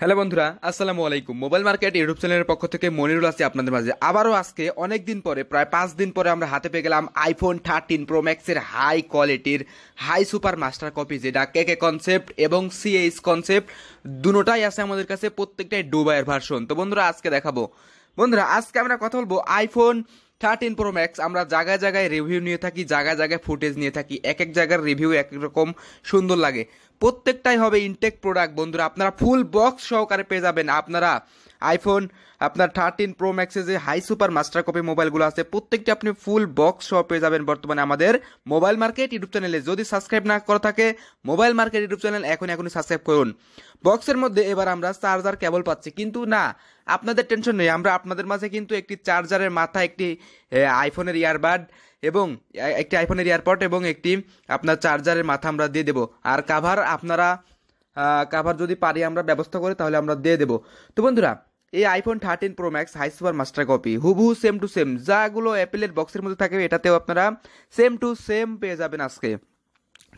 Hello বন্ধুরা, আসসালামু আলাইকুম। মোবাইল মার্কেট ইউটিউব চ্যানেলের পক্ষ থেকে মনিরুল আছি আপনাদের মাঝে। আবারও আজকে অনেক দিন পরে, প্রায় পাঁচ দিন পরে আমরা হাতে পেয়ে গেলাম আইফোন থার্টিন প্রো ম্যাক্সের হাই কোয়ালিটির হাই সুপার মাস্টার কপি যেটা কে কে কনসেপ্ট এবং সিএইচ কনসেপ্ট দুটোটাই আছে আমাদের কাছে, প্রত্যেকটাই ডুবাইয়ের ভার্সন তো বন্ধুরা, আজকে দেখাবো। বন্ধুরা, আজকে আমরা কথা বলব আইফোন থার্টিন প্রো ম্যাক্স আমরা জায়গায় জায়গায় রিভিউ নিয়ে থাকি, জায়গায় জায়গায় ফুটেজ নিয়ে থাকি। এক এক জায়গার রিভিউ এক রকম সুন্দর লাগে। প্রত্যেকটাই হবে ইনটেক প্রোডাক্ট বন্ধুরা। আপনারা ফুল বক্স সহকারে পেয়ে যাবেন। আপনারা আইফোন আপনার থার্টিন প্রো ম্যাক্সে যে হাই সুপার মাস্টার কপি মোবাইলগুলো আছে, প্রত্যেকটি আপনি ফুল বক্স সহ পেয়ে যাবেন বর্তমানে আমাদের মোবাইল মার্কেট ইউটিউব চ্যানেলে যদি সাবস্ক্রাইব না করা থাকে মোবাইল মার্কেট ইউটিউব চ্যানেল এখন এখনই সাবস্ক্রাইব করুন। বক্সের মধ্যে এবার আমরা চার্জার কেবল পাচ্ছি। কিন্তু না, আপনাদের টেনশন নেই। আমরা আপনাদের মাঝে কিন্তু একটি চার্জারের মাথা একটি আইফোনের ইয়ারবাড এবং একটি আইফোনের এয়ারপড এবং একটি আপনার চার্জারের মাথা আমরা দিয়ে দেবো। আর কাভার আপনারা কাভার যদি পারি আমরা ব্যবস্থা করে, তাহলে আমরা দিয়ে দেবো। তো বন্ধুরা, এই iPhone thirteen pro max high super master copy হুবহু সেম টু সেম যাগুলো অ্যাপেলের বক্সের মধ্যে থাকে, এটাতেও আপনারা সেম টু সেম পেয়ে যাবেন আজকে।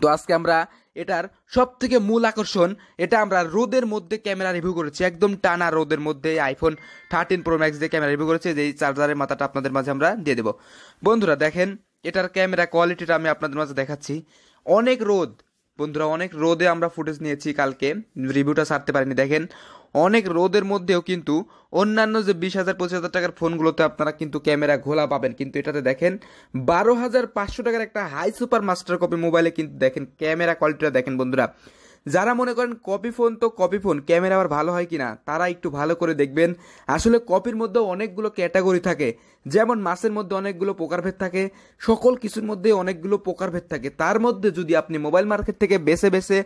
তো আজকে আমরা এটার সব থেকে মূল আকর্ষণ, এটা আমরা রোদের মধ্যে ক্যামেরা রিভিউ করেছি, একদম টানা রোদের মধ্যে আইফোন থার্টিন প্রো ম্যাক্স দিয়ে ক্যামেরা রিভিউ করেছি, যেই চার্জারের মাথাটা আপনাদের মাঝে আমরা দিয়ে দেবো। বন্ধুরা, দেখেন, এটার ক্যামেরা কোয়ালিটিটা আমি আপনাদের মাঝে দেখাচ্ছি। অনেক রোদ বন্ধুরা, অনেক রোদে আমরা ফুটেজ নিয়েছি কালকে। রিভিউটা সারতে পারিনি, দেখেন। অনেক রোদের মধ্যেও কিন্তু অন্যান্য যে বিশ হাজার, পঁচিশ হাজার টাকার ফোনগুলোতে আপনারা কিন্তু ক্যামেরা ঘোলা পাবেন। কিন্তু এটাতে দেখেন, বারো হাজার পাঁচশো টাকার একটা হাই সুপার মাস্টার কপি মোবাইলে কিন্তু দেখেন, ক্যামেরা কোয়ালিটিটা দেখেন বন্ধুরা। যারা মনে করেন কপি ফোন তো কপি ফোন ক্যামেরা আবার ভালো হয় কিনা, তারা একটু ভালো করে দেখবেন। আসলে কপির মধ্যে অনেকগুলো ক্যাটাগরি থাকে। যেমন মাসের মধ্যে অনেকগুলো প্রকারভেদ থাকে, সকল কিছুর মধ্যে অনেকগুলো প্রকারভেদ থাকে। তার মধ্যে যদি আপনি মোবাইল মার্কেট থেকে বেছে বেছে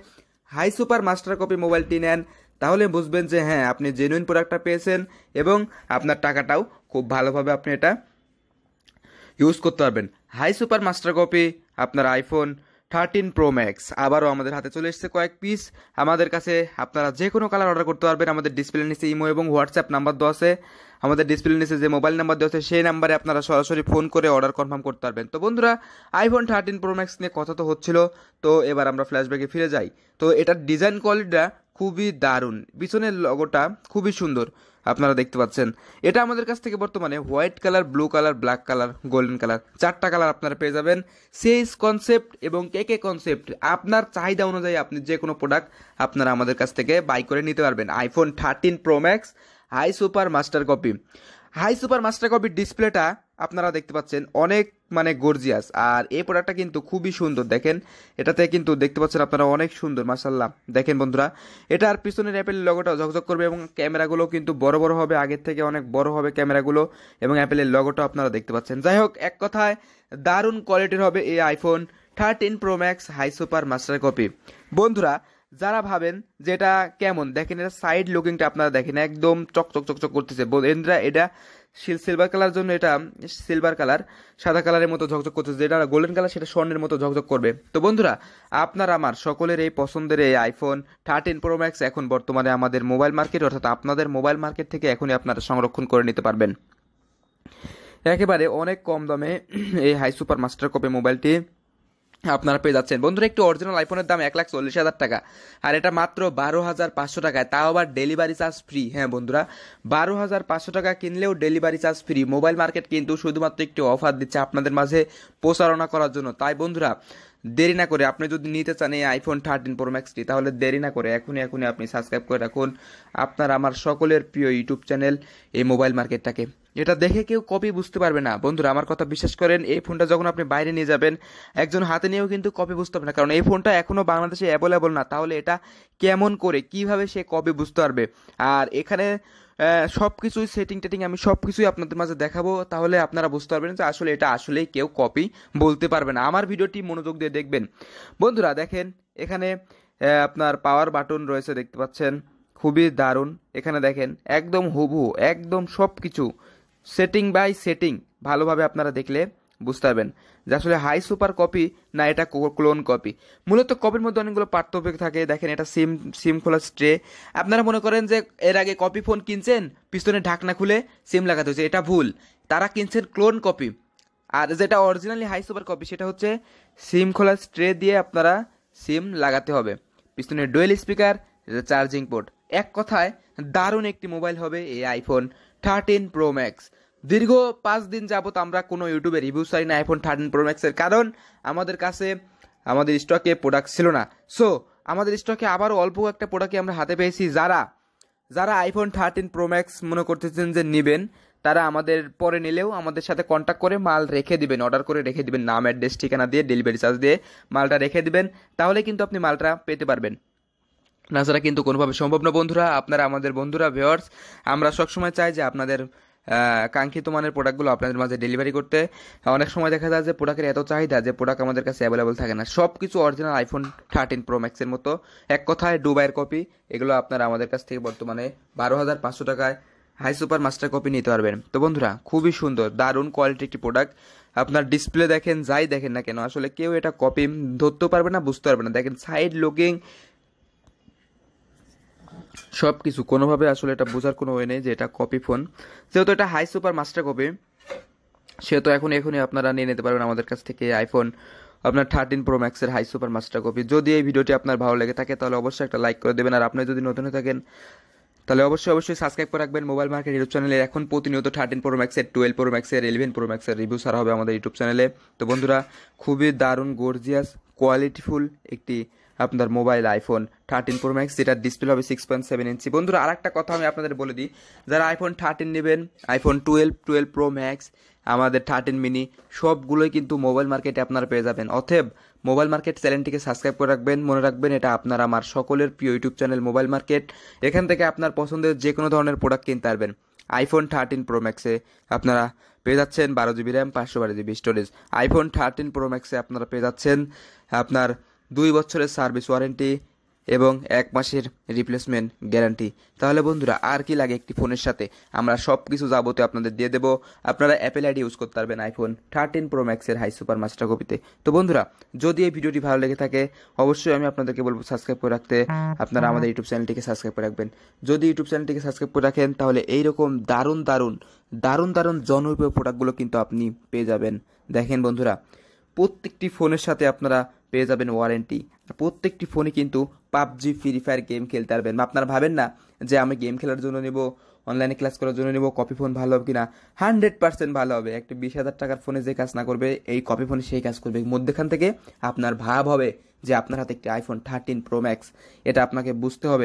হাই সুপার মাস্টার কপি মোবাইলটি নেন, তাহলে বুঝবেন যে হ্যাঁ আপনি জেনুইন প্রোডাক্টটা পেয়েছেন এবং আপনার টাকাটাও খুব ভালোভাবে আপনি এটা ইউজ করতে পারবেন। হাই সুপার মাস্টার কপি আপনার আইফোন থার্টিন প্রো ম্যাক্স। আবারও আমাদের হাতে চলে এসেছে কয়েক পিস আমাদের কাছে আপনারা যে কোনো কালার অর্ডার করতে পারবেন। আমাদের ডিসপ্লে নিচে ইমো এবং হোয়াটসঅ্যাপ নাম্বার দেওয়া আছে। আমাদের ডিসপ্লে নিচে যে মোবাইল নাম্বার দেওয়া আছে, সেই নাম্বারে আপনারা সরাসরি ফোন করে অর্ডার কনফার্ম করতে পারবেন। তো বন্ধুরা আইফোন থার্টিন প্রো ম্যাক্স নিয়ে কথা তো হচ্ছিল। তো এবার আমরা ফ্ল্যাশব্যাকে ফিরে যাই। তো এটার ডিজাইন কোয়ালিটিটা খুবই দারুণ। পিছনের লগোটা খুবই সুন্দর। আপনারা দেখতে পাচ্ছেন। এটা আমাদের কাছ থেকে বর্তমানে white colour, blue colour, black colour, golden colour চারটা কালার আপনারা পেয়ে যাবেন। সেইস কনসেপ্ট এবং কে কে কনসেপ্ট আপনার চাহিদা অনুযায়ী আপনি যে কোনো প্রোডাক্ট আপনারা আমাদের কাছ থেকে বাই করে নিতে পারবেন। IPhone thirteen pro max high super master copy high super master কপির ডিসপ্লেটা আপনারা দেখতে পাচ্ছেন অনেক মানে গর্জিয়াস। আর এই প্রোডাক্টটা কিন্তু খুবই সুন্দর, দেখেন। এটাতে কিন্তু দেখতে পাচ্ছেন আপনারা অনেক সুন্দর মাসাল্লাহ দেখেন বন্ধুরা এটার পিছনের অ্যাপেল লগোটা ঝকঝক করবে এবং ক্যামেরাগুলো কিন্তু বড় বড় হবে, আগের থেকে অনেক বড় হবে ক্যামেরাগুলো এবং অ্যাপেলের লগোটা আপনারা দেখতে পাচ্ছেন। যাই হোক, এক কথায় দারুণ কোয়ালিটির হবে এই iPhone thirteen pro max high super master copy. বন্ধুরা যারা ভাবেন যে এটা কেমন, দেখেন এটা সাইড লুকিংটা আপনারা দেখেন, একদম চকচক চকচক করতেছে। এন্দ্রা, এটা সিলভার কালার জন্য এটা সিলভার কালার সাদা কালারের মতো ঝকঝক করতেছে। যেটা গোল্ডেন কালার সেটা স্বর্ণের মতো ঝকঝক করবে। তো বন্ধুরা, আপনার, আমার, সকলের এই পছন্দের এই আইফোন থার্টিন প্রো ম্যাক্স এখন বর্তমানে আমাদের মোবাইল মার্কেট অর্থাৎ আপনাদের মোবাইল মার্কেট থেকে এখনই আপনারা সংরক্ষণ করে নিতে পারবেন। একেবারে অনেক কম দামে এই হাই সুপার মাস্টার কপি মোবাইলটি আপনারা পেয়ে যাচ্ছেন। বন্ধুরা, একটু অরিজিনাল আইফোনের দাম এক লাখ চল্লিশ হাজার টাকা। আর এটা মাত্র বারো হাজার পাঁচশো টাকায়। তাও আবার ডেলিভারি চার্জ ফ্রি হ্যাঁ বন্ধুরা, বারো হাজার পাঁচশো টাকা কিনলেও delivery charge free mobile market কিন্তু শুধুমাত্র একটি অফার দিচ্ছে আপনাদের মাঝে প্রচারণা করার জন্য। তাই, বন্ধুরা, দেরি না করে আপনি যদি নিতে চান এই আইফোন থার্টিন প্রো ম্যাক্সটি তাহলে দেরি না করে এখনই এখনই আপনি সাবস্ক্রাইব করে রাখুন। আপনার, আমার সকলের প্রিয় ইউটিউব চ্যানেল এই মোবাইল মার্কেটটাকে এটা দেখে কেউ কপি বুঝতে পারবে না। বন্ধুরা, আমার কথা বিশ্বাস করেন, এই ফোনটা যখন আপনি বাইরে নিয়ে যাবেন, একজন হাতে নিয়েও কিন্তু কপি বুঝতে পারবে না। কারণ এই ফোনটা এখনও বাংলাদেশে অ্যাভেলেবল না। তাহলে এটা কেমন করে, কীভাবে সে কপি বুঝতে পারবে? আর এখানে সব কিছুই সেটিং টেটিং আমি সব কিছুই আপনাদের মাঝে দেখাবো। তাহলে আপনারা বুঝতে পারবেন যে আসলে এটা আসলেই কেউ কপি বলতে পারবে না। আমার ভিডিওটি মনোযোগ দিয়ে দেখবেন। বন্ধুরা, দেখেন, এখানে আপনার পাওয়ার বাটন রয়েছে, দেখতে পাচ্ছেন? খুবই দারুণ। এখানে দেখেন, একদম হুবহু, একদম সব কিছু সেটিং বাই সেটিং ভালোভাবে আপনারা দেখলে বুঝতে পারবেন। যে আসলে হাই সুপার কপি না এটা ক্লোন কপি মূলত কপির মধ্যে অনেকগুলো পার্থক্য থাকে। দেখেন এটা সিম সিম খোলা স্ট্রে আপনারা মনে করেন যে এর আগে কপি ফোন কিনছেন, পিছনে ঢাকনা খুলে সিম লাগাতে হচ্ছে। এটা ভুল। তারা কিনছেন ক্লোন কপি আর যেটা অরিজিনালি হাই সুপার কপি সেটা হচ্ছে সিম খোলা স্ট্রে দিয়ে আপনারা সিম লাগাতে হবে। পিছনে ডুয়েল স্পিকার চার্জিং পোর্ট এক কথায় দারুণ একটি মোবাইল হবে এই আইফোন থার্টিন প্রো ম্যাক্স দীর্ঘ পাঁচ দিন যাবত আমরা কোনো ইউটিউবে রিভিউ চাই না আইফোন থার্টিন প্রো ম্যাক্সের কারণ আমাদের কাছে, আমাদের স্টকে প্রোডাক্ট ছিল না। সো আমাদের স্টকে আবারও অল্প একটা প্রোডাক্টই আমরা হাতে পেয়েছি। যারা যারা আইফোন থার্টিন প্রো ম্যাক্স মনে করতেছেন যে নেবেন, তারা আমাদের পরে নিলেও আমাদের সাথে কন্ট্যাক্ট করে মাল রেখে দিবেন অর্ডার করে রেখে দিবেন। নাম অ্যাড্রেস ঠিকানা দিয়ে ডেলিভারি চার্জ দিয়ে মালটা রেখে দিবেন। তাহলে কিন্তু আপনি মালটা পেতে পারবেন। তাছাড়া কিন্তু কোনোভাবে সম্ভব না, বন্ধুরা। আপনারা আমাদের বন্ধুরা ভিওয়ার্স আমরা সবসময় চাই যে আপনাদের কাঙ্ক্ষিত মানের প্রোডাক্টগুলো আপনাদের মাঝে ডেলিভারি করতে। অনেক সময় দেখা যায় যে প্রোডাক্টের এত চাহিদা যে প্রোডাক্ট আমাদের কাছে অ্যাভেলেবল থাকে না। সব কিছু অরিজিনাল আইফোন থার্টিন প্রো ম্যাক্সের মতো। এক কথায় ডুবাইয়ের কপি এগুলো আপনারা আমাদের কাছ থেকে বর্তমানে বারো হাজার পাঁচশো টাকায় হাই সুপার মাস্টার কপি নিতে পারবেন। তো বন্ধুরা, খুবই সুন্দর, দারুণ কোয়ালিটি একটি প্রোডাক্ট আপনার ডিসপ্লে দেখেন, যাই দেখেন না কেন, আসলে কেউ এটা কপি ধরতেও পারবে না বুঝতে পারবে না। দেখেন সাইড লুকিং সব কিছু কোনোভাবে আসলে এটা বোঝার কোনো ওয়ে নেই যে এটা কপি ফোন যেহেতু এটা হাই সুপার মাস্টার কপি সেহেতু এখন এখনই আপনারা নিয়ে নিতে পারবেন আমাদের কাছ থেকে আইফোন আপনার থার্টিন প্রো ম্যাক্সের হাই সুপার মাস্টার কপি যদি এই ভিডিওটি আপনার ভালো লেগে থাকে, তাহলে অবশ্যই একটা লাইক করে দেবেন। আর আপনি যদি নতুন হয়ে থাকেন, তাহলে অবশ্যই অবশ্যই সাবস্ক্রাইব করে রাখবেন। মোবাইল মার্কেট ইউটিউব চ্যানেলে এখন প্রতিনিয়ত থার্টিন প্রো ম্যাক্সের টুয়েলভ প্রো ম্যাক্সের ইলেভেন প্রো ম্যাক্সের রিভিউ সারা হবে আমাদের ইউটিউব চ্যানেলে তো বন্ধুরা, খুবই দারুণ গর্জিয়াস কোয়ালিটিফুল একটি আপনার mobile iPhone thirteen pro max, যেটার ডিসপ্লে হবে সিক্স পয়েন্ট সেভেন ইঞ্চি বন্ধুরা আর একটা কথা আমি আপনাদের বলে দিই, যারা আইফোন থার্টিন নেবেন iPhone twelve twelve pro max আমাদের থার্টিন মিনি সবগুলোই কিন্তু মোবাইল মার্কেটে আপনারা পেয়ে যাবেন। অতএব মোবাইল মার্কেট চ্যানেলটিকে সাবস্ক্রাইব করে রাখবেন, মনে রাখবেন এটা আপনার আমার সকলের প্রিয় ইউটিউব চ্যানেল মোবাইল মার্কেট এখান থেকে আপনার পছন্দের যে কোনো ধরনের প্রোডাক্ট কিনতে পারবেন। আইফোন থার্টিন প্রো ম্যাক্সে আপনারা পেয়ে যাচ্ছেন বারো জিবি র্যাম পাঁচশো বারো GB storage iPhone thirteen pro ম্যাক্সে আপনারা পেয়ে যাচ্ছেন আপনার দুই বছরের সার্ভিস ওয়ারেন্টি এবং এক মাসের রিপ্লেসমেন্ট গ্যারান্টি। তাহলে বন্ধুরা, আর কি লাগে একটি ফোনের সাথে? আমরা সব কিছু যাবতীয় আপনাদের দিয়ে দেবো। আপনারা অ্যাপেল আইডি ইউজ করতে পারবেন আইফোন থার্টিন প্রো ম্যাক্সের হাই সুপার মাস্টার কপিতে তো। বন্ধুরা, যদি এই ভিডিওটি ভালো লেগে থাকে, অবশ্যই আমি আপনাদেরকে বলব সাবস্ক্রাইব করে রাখতে। আপনারা আমাদের ইউটিউব চ্যানেলটিকে সাবস্ক্রাইব করে রাখবেন। যদি ইউটিউব চ্যানেলটিকে সাবস্ক্রাইব করে রাখেন, তাহলে এইরকম দারুণ দারুণ দারুণ দারুণ জনপ্রিয় প্রোডাক্টগুলো কিন্তু আপনি পেয়ে যাবেন। দেখেন বন্ধুরা, প্রত্যেকটি ফোনের সাথে আপনারা পেয়ে যাবেন ওয়ারেন্টি। প্রত্যেকটি ফোনে কিন্তু পাবজি, ফ্রি ফায়ার গেম খেলতে পারবেন। আপনারা ভাবেন না যে আমি গেম খেলার জন্য নেব অনলাইনে ক্লাস করার জন্য নেব কপি ফোন ভালো হবে কিনা? হান্ড্রেড পার্সেন্ট ভালো হবে। একটা বিশ হাজার টাকার ফোনে যে কাজ না করবে, এই কপি ফোনে সেই কাজ করবে। মধ্যেখান থেকে আপনার ভাব হবে যে আপনার হাতে একটি আইফোন থার্টিন প্রো ম্যাক্স এটা আপনাকে বুঝতে হবে।